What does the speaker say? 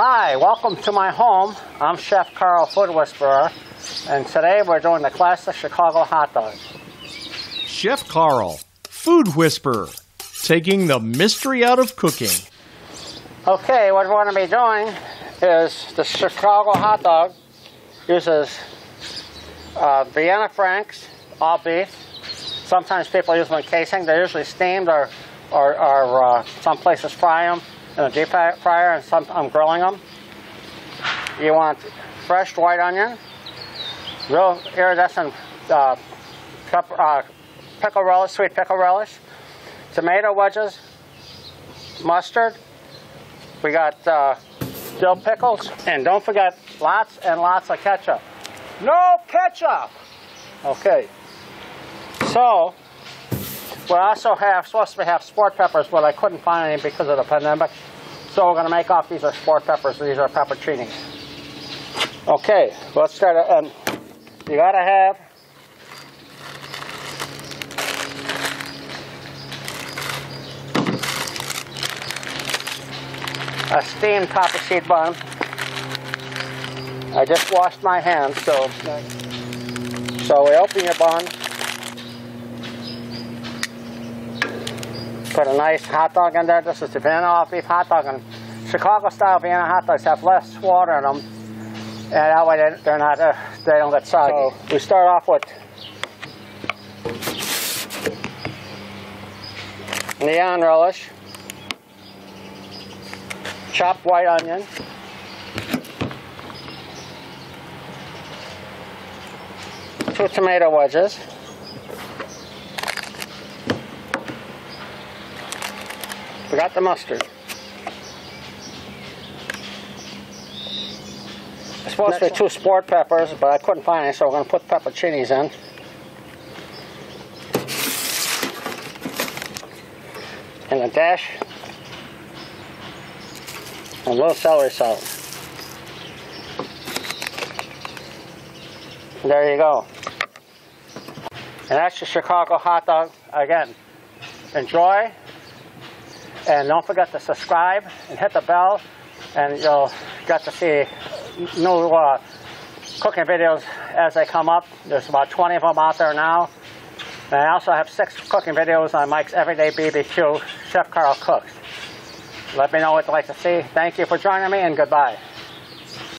Hi, welcome to my home. I'm Chef Karl Food Whisperer, and today we're doing the classic Chicago hot dog. Chef Karl, Food Whisperer, taking the mystery out of cooking. Okay, what we're going to be doing is the Chicago hot dog uses uh, Vienna Franks, all beef. Sometimes people use them in casing. They're usually steamed or, or, or uh, some places fry them in a deep fryer and some I'm grilling them. You want fresh white onion, real iridescent uh, pepper, uh, pickle relish, sweet pickle relish, tomato wedges, mustard. We got uh, dill pickles, and don't forget lots and lots of ketchup. No ketchup. Okay. So we also have supposed to have sport peppers, but I couldn't find any because of the pandemic. So we're going to make off these are sport peppers. These are pepperoncinis. Okay, let's start. And um, you got to have a steamed poppy seed bun. I just washed my hands, so so we open your bun. Put a nice hot dog in there. This is the Vienna off beef hot dog. And Chicago style Vienna hot dogs have less water in them. And that way they, they're not, uh, they don't get soggy. So we start off with neon relish, chopped white onion, two tomato wedges, Forgot the mustard. It's supposed to be two sport peppers, but I couldn't find any, so we're going to put pepperoncinis in. And a dash and a little celery salt. There you go. And that's the Chicago hot dog. Again, enjoy. And don't forget to subscribe and hit the bell, and you'll get to see new uh, cooking videos as they come up. There's about 20 of them out there now. And I also have six cooking videos on Mike's Everyday BBQ, Chef Karl Cooks. Let me know what you'd like to see. Thank you for joining me, and goodbye.